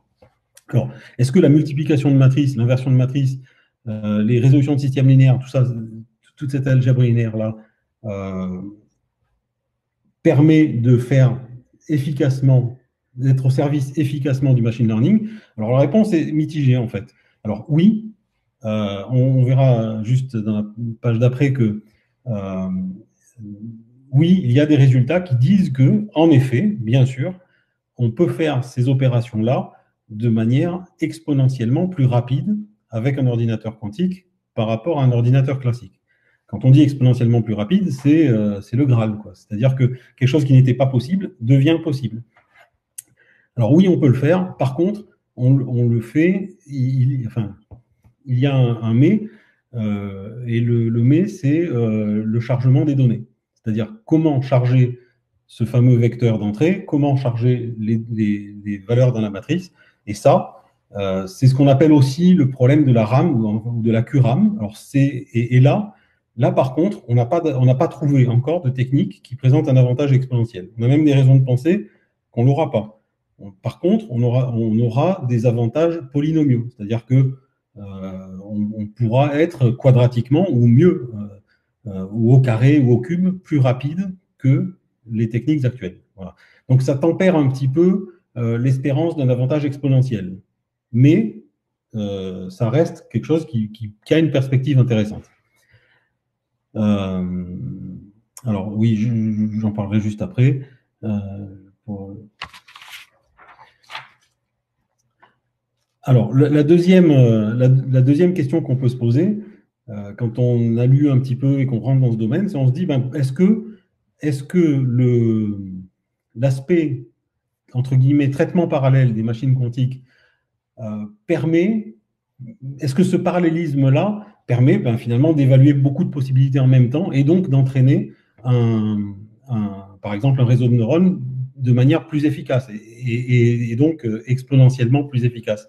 Alors, est-ce que la multiplication de matrices, l'inversion de matrices, euh, les résolutions de systèmes linéaires, tout ça, toute cette algèbre linéaire-là euh, permet de faire efficacement, d'être au service efficacement du machine learning? Alors la réponse est mitigée en fait. Alors oui, euh, on, verra juste dans la page d'après que euh, oui, il y a des résultats qui disent que, en effet, bien sûr, on peut faire ces opérations-là de manière exponentiellement plus rapide avec un ordinateur quantique par rapport à un ordinateur classique. Quand on dit exponentiellement plus rapide, c'est euh, le Graal. C'est-à-dire que quelque chose qui n'était pas possible devient possible. Alors oui, on peut le faire. Par contre, on, le fait, enfin, il y a un, mais, euh, et le, mais, c'est euh, le chargement des données. C'est-à-dire comment charger ce fameux vecteur d'entrée, comment charger les, valeurs dans la matrice. Et ça, Euh, c'est ce qu'on appelle aussi le problème de la RAM ou, de la QRAM. Alors c'est et, là, là par contre, on n'a pas pas trouvé encore de technique qui présente un avantage exponentiel. On a même des raisons de penser qu'on l'aura pas. Par contre, on aura on aura des avantages polynomiaux, c'est-à-dire que euh, on, pourra être quadratiquement ou mieux euh, ou au carré ou au cube plus rapide que les techniques actuelles. Donc ça tempère un petit peu l'espérance d'un avantage exponentiel mais euh, ça reste quelque chose qui, a une perspective intéressante. Euh, alors oui, j'en parlerai juste après. Euh, alors la, deuxième, la, deuxième question qu'on peut se poser quand on a lu un petit peu et qu'on rentre dans ce domaine, c'est on se dit ben, est-ce que, est-ce que l'aspect entre guillemets traitement parallèle des machines quantiques euh, permet, est-ce que ce parallélisme-là permet ben, finalement d'évaluer beaucoup de possibilités en même temps et donc d'entraîner un, par exemple un réseau de neurones de manière plus efficace et, donc euh, exponentiellement plus efficace?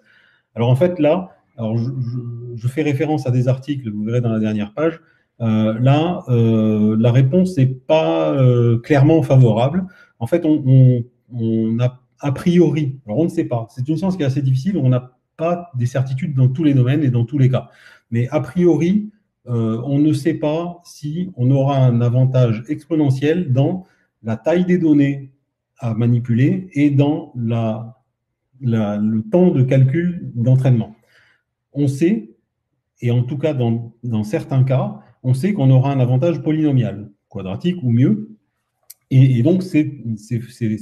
Alors en fait là, alors je, fais référence à des articles, vous verrez dans la dernière page. Euh, là, la réponse n'est pas clairement favorable. En fait, on, on, a a priori, alors on ne sait pas, c'est une science qui est assez difficile, on n'a pas des certitudes dans tous les domaines et dans tous les cas. Mais a priori, euh, on ne sait pas si on aura un avantage exponentiel dans la taille des données à manipuler et dans la, le temps de calcul d'entraînement. On sait, et en tout cas dans, certains cas, on sait qu'on aura un avantage polynomial, quadratique ou mieux, et, donc c'est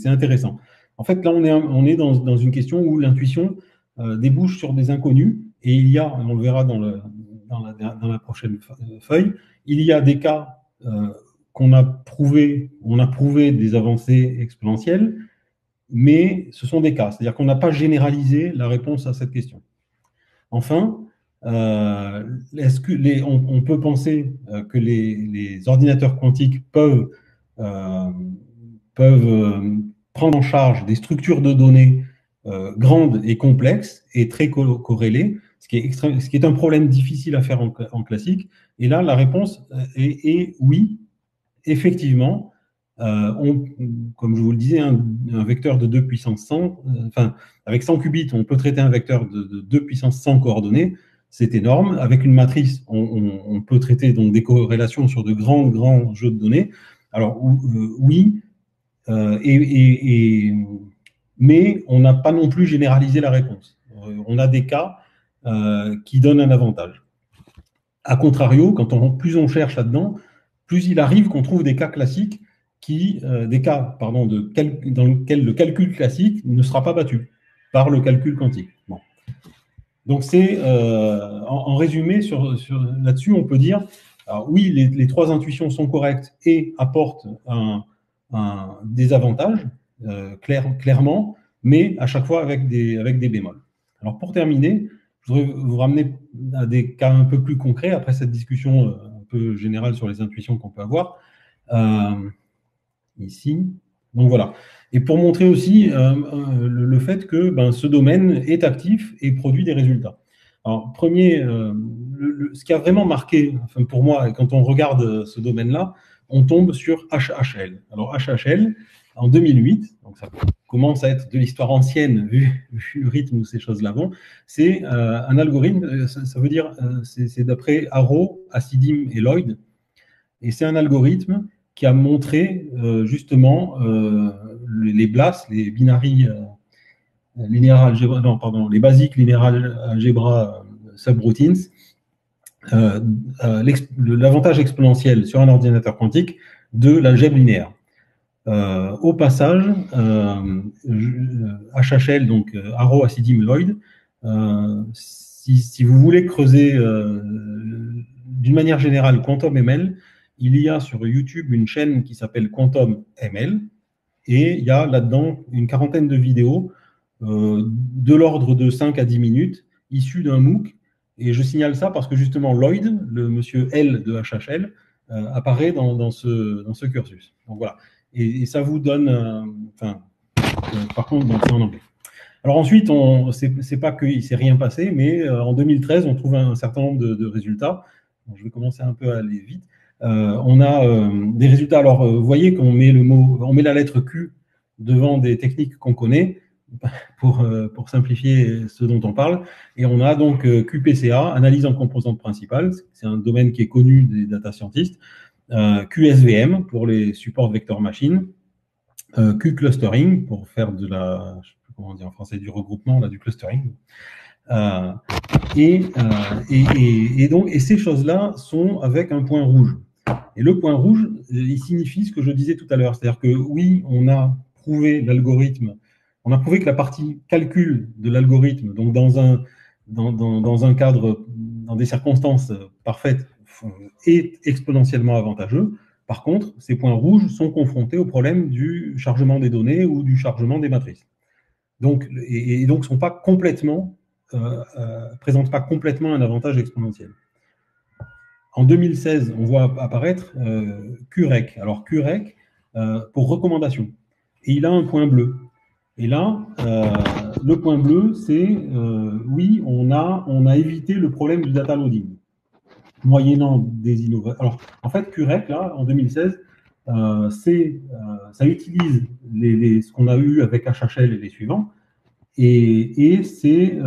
intéressant. En fait, là, on est, dans, une question où l'intuition euh, débouche sur des inconnus, et il y a, on le verra dans, la, prochaine feuille, il y a des cas euh, qu'on a prouvé, on a prouvé des avancées exponentielles, mais ce sont des cas, c'est-à-dire qu'on n'a pas généralisé la réponse à cette question. Enfin, euh, est-ce que on, peut penser que les, ordinateurs quantiques peuvent, peuvent prendre en charge des structures de données euh, grandes et complexes et très corrélées, ce qui, est un problème difficile à faire en, classique. Et là, la réponse euh, est, oui, effectivement, euh, comme je vous le disais, un, vecteur de 2 puissance 100, enfin, avec 100 qubits, on peut traiter un vecteur de, 2 puissance 100 coordonnées, c'est énorme. Avec une matrice, on, peut traiter donc des corrélations sur de grands, grands jeux de données. Alors, oui, euh, et, mais on n'a pas non plus généralisé la réponse. Euh, on a des cas euh, qui donnent un avantage. A contrario, quand on, plus on cherche là-dedans, plus il arrive qu'on trouve des cas classiques qui, des cas pardon, de dans lesquels le calcul classique ne sera pas battu par le calcul quantique. Donc c'est, en, résumé, sur, sur là-dessus, on peut dire, oui, les, les, trois intuitions sont correctes et apportent un, des avantages, euh, clairement, mais à chaque fois avec des, avec des bémols. Alors pour terminer, je voudrais vous ramener à des cas un peu plus concrets après cette discussion euh, un peu générale sur les intuitions qu'on peut avoir. Euh, ici. Donc voilà. Et pour montrer aussi le, fait que ben, ce domaine est actif et produit des résultats. Alors, premier, ce qui a vraiment marqué, pour moi, quand on regarde ce domaine-là, on tombe sur HHL. Alors HHL, en 2008, donc ça commence à être de l'histoire ancienne vu, le rythme où ces choses-là vont, c'est euh, un algorithme, euh, ça, veut dire, euh, c'est d'après Arrow, Acidim et Lloyd, et c'est un algorithme qui a montré justement les BLAS, les binary linéaires non, pardon, les basiques linéaires algebra subroutines, euh, euh, l'avantage exponentiel sur un ordinateur quantique de l'algèbre linéaire. Euh, au passage, HHL, donc Arrow Acidim Lloyd, si, vous voulez creuser d'une manière générale Quantum ML, il y a sur YouTube une chaîne qui s'appelle Quantum ML et il y a là-dedans une quarantaine de vidéos de l'ordre de 5 à 10 minutes issues d'un MOOC et je signale ça parce que justement Lloyd, le monsieur L de HHL, euh, apparaît dans, ce, dans ce cursus. Donc voilà. Et, ça vous donne, euh, enfin, euh, par contre, c'est en anglais. Alors ensuite, on c'est pas qu'il ne s'est rien passé, mais en 2013, on trouve un, certain nombre de, résultats. je vais commencer un peu à aller vite. On a des résultats. Alors, vous voyez qu'on met on la lettre Q devant des techniques qu'on connaît pour, euh, simplifier ce dont on parle. Et on a donc euh, QPCA, analyse en composantes principales, c'est un domaine qui est connu des data scientists, euh, QSVM pour les supports vector machine, Q-clustering pour faire de la, je comment dire en français, du regroupement, du clustering. et, et ces choses-là sont avec un point rouge. Et le point rouge, il signifie ce que je disais tout à l'heure, c'est-à-dire que oui, on a prouvé l'algorithme on a prouvé que la partie calcul de l'algorithme, donc dans un, dans, un cadre, dans des circonstances parfaites, est exponentiellement avantageux. Par contre, ces points rouges sont confrontés au problème du chargement des données ou du chargement des matrices. Donc, et, donc, sont pas complètement, euh, euh, présentent pas complètement un avantage exponentiel. En 2016, on voit apparaître euh. Alors, QREC, euh, pour recommandation. Et il a un point bleu. Et là, euh, le point bleu, c'est euh, oui, on a, on a évité le problème du data loading, moyennant des innovations. Alors, en fait, QREC, là, en 2016, euh, c'est, ça utilise ce qu'on a eu avec HHL et les suivants, et, et c'est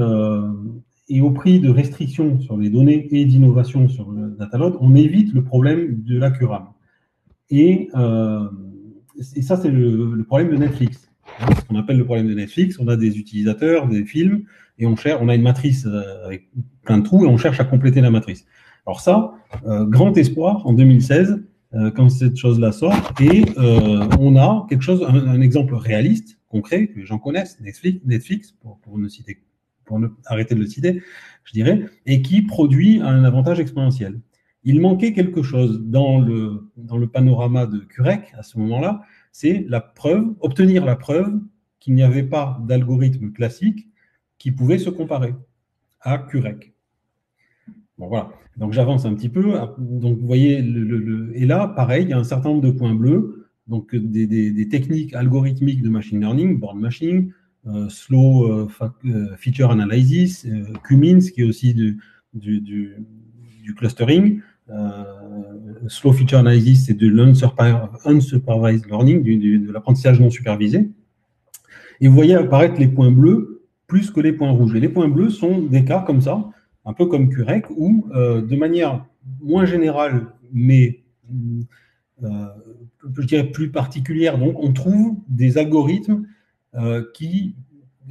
et au prix de restrictions sur les données et d'innovation sur le data load, on évite le problème de la QRAM. Et, et ça, c'est le problème de Netflix ce qu'on appelle le problème de Netflix. On a des utilisateurs, des films, et on cherche, on a une matrice euh, avec plein de trous, et on cherche à compléter la matrice. Alors ça, euh, grand espoir en 2016, euh, quand cette chose-là sort, et on a quelque chose, un, exemple réaliste, concret, que les gens connaissent, Netflix, Netflix pour, ne citer, pour arrêter de le citer, je dirais, et qui produit un avantage exponentiel. Il manquait quelque chose dans le, dans le panorama de Curec à ce moment-là, c'est la preuve, obtenir la preuve qu'il n'y avait pas d'algorithme classique qui pouvait se comparer à QREC. Bon, voilà. Donc j'avance un petit peu. Donc vous voyez, et là, pareil, il y a un certain nombre de points bleus, donc des, techniques algorithmiques de machine learning, board machine, slow euh, euh, feature analysis, QMINS, qui est aussi du, du clustering, slow feature analysis, c'est de l'unsupervised learning, de l'apprentissage non supervisé. Et vous voyez apparaître les points bleus plus que les points rouges. Et les points bleus sont des cas comme ça, un peu comme QREC, où euh, de manière moins générale, mais euh, je dirais plus particulière, donc on trouve des algorithmes euh, qui,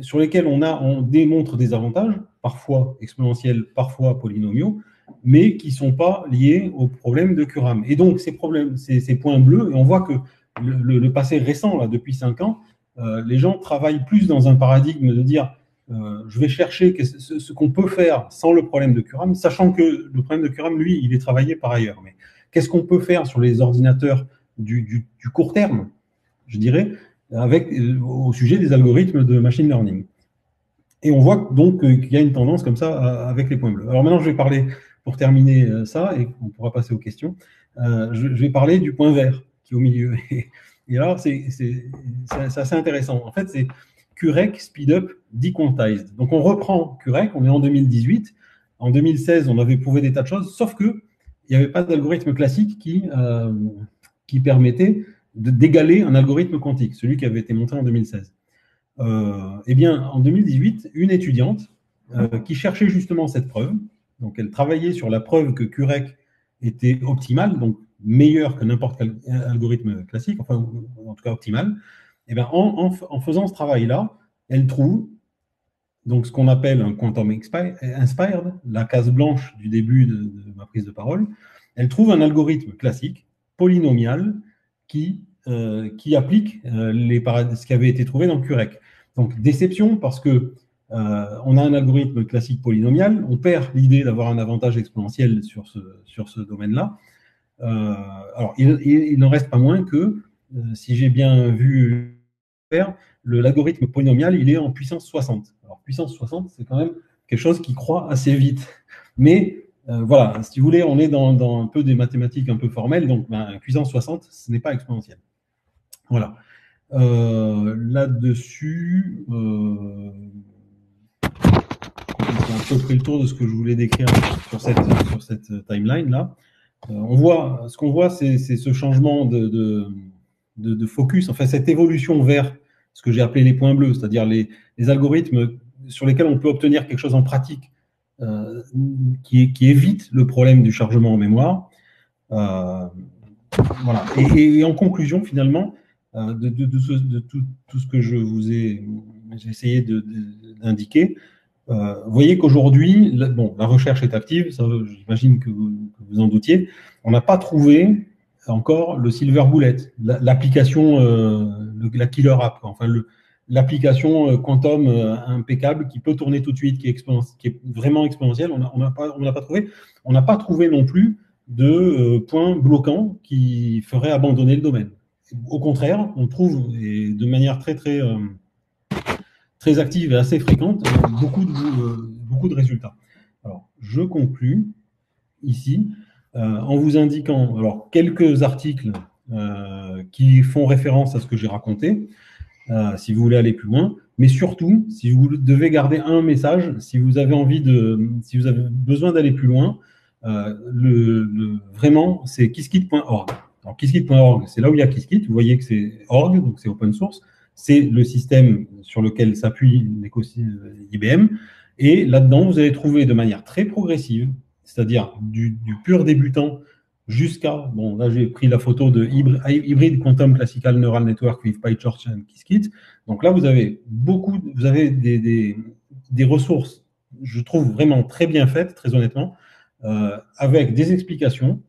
sur lesquels on, a, on démontre des avantages, parfois exponentiels, parfois polynomiaux, mais qui ne sont pas liés au problème de Curam. Et donc, ces, problèmes, ces, points bleus, et on voit que le, passé récent, là, depuis cinq ans, euh, les gens travaillent plus dans un paradigme de dire euh, je vais chercher ce, qu'on peut faire sans le problème de Curam, sachant que le problème de Curam, lui, il est travaillé par ailleurs. Mais qu'est-ce qu'on peut faire sur les ordinateurs du, court terme, je dirais, euh, au sujet des algorithmes de machine learning et on voit donc qu'il y a une tendance comme ça avec les points bleus. Alors maintenant, je vais parler pour terminer euh, ça, et on pourra passer aux questions, euh, je, vais parler du point vert qui est au milieu. Et, alors, c'est assez intéressant. En fait, c'est QREC Speedup Dequantized. Donc, on reprend QREC, on est en 2018. En 2016, on avait prouvé des tas de choses, sauf que il n'y avait pas d'algorithme classique euh, qui permettait d'égaler un algorithme quantique, celui qui avait été monté en 2016. eh bien, en 2018, une étudiante qui cherchait justement cette preuve, donc, elle travaillait sur la preuve que QREC était optimal, donc meilleur que n'importe quel algorithme classique, enfin, en tout cas optimal. Eh bien, en, faisant ce travail-là, elle trouve donc ce qu'on appelle un quantum inspired, la case blanche du début de, ma prise de parole. Elle trouve un algorithme classique, polynomial, qui, euh, qui applique euh, les ce qui avait été trouvé dans QREC. Donc, déception parce que euh, on a un algorithme classique polynomial, on perd l'idée d'avoir un avantage exponentiel sur ce, sur ce domaine-là. Euh, alors, il, n'en reste pas moins que, si j'ai bien vu faire, l'algorithme polynomial, il est en puissance 60. Alors, puissance 60, c'est quand même quelque chose qui croît assez vite. Mais voilà, si vous voulez, on est dans, un peu des mathématiques un peu formelles, donc ben, puissance 60, ce n'est pas exponentiel. Voilà. Là-dessus, c'est à peu près le tour de ce que je voulais décrire sur cette, timeline-là. on voit, ce qu'on voit, c'est ce changement de, focus, enfin cette évolution vers ce que j'ai appelé les points bleus, c'est-à-dire les, algorithmes sur lesquels on peut obtenir quelque chose en pratique euh, qui, évite le problème du chargement en mémoire. Euh, voilà. Et, en conclusion, finalement, euh, de, tout, ce que je vous ai, essayé d'indiquer, vous voyez qu'aujourd'hui, la, bon, la recherche est active, j'imagine que, vous, en doutiez. On n'a pas trouvé encore le silver bullet, l'application, la killer app, enfin l'application euh, quantum euh, impeccable qui peut tourner tout de suite, qui est, vraiment exponentielle. On n'a pas, trouvé. Non plus de points bloquants qui feraient abandonner le domaine. Au contraire, on trouve de manière très active et assez fréquente beaucoup de résultats. Alors, je conclus ici. Euh, en vous indiquant quelques articles euh, qui font référence à ce que j'ai raconté, euh, si vous voulez aller plus loin. Mais surtout, si vous devez garder un message, si vous avez envie de, si vous avez besoin d'aller plus loin, le, vraiment, c'est kisskit.org. Alors, kisskit.org, c'est là où il y a Kisskit. Vous voyez que c'est org, donc c'est open source. C'est le système sur lequel s'appuie IBM. Et là-dedans, vous allez trouver de manière très progressive c'est-à-dire du, pur débutant jusqu'à, bon, là j'ai pris la photo de Hybrid Quantum Classical Neural Network with PyTorch and Qiskit. Donc là, vous avez beaucoup, vous avez des, des, ressources, je trouve vraiment très bien faites, très honnêtement, euh, avec des explications.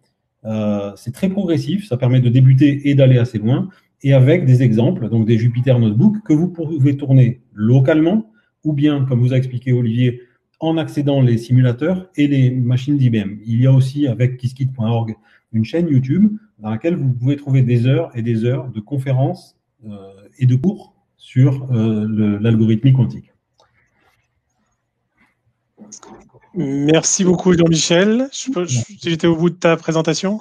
Euh, c'est très progressif, ça permet de débuter et d'aller assez loin, et avec des exemples, donc des Jupyter Notebook que vous pouvez tourner localement, ou bien, comme vous a expliqué Olivier, en accédant les simulateurs et les machines d'IBM. Il y a aussi avec Kisskit.org une chaîne YouTube dans laquelle vous pouvez trouver des heures et des heures de conférences euh, et de cours sur euh, l'algorithmie quantique. Merci beaucoup Jean-Michel. J'étais au bout de ta présentation?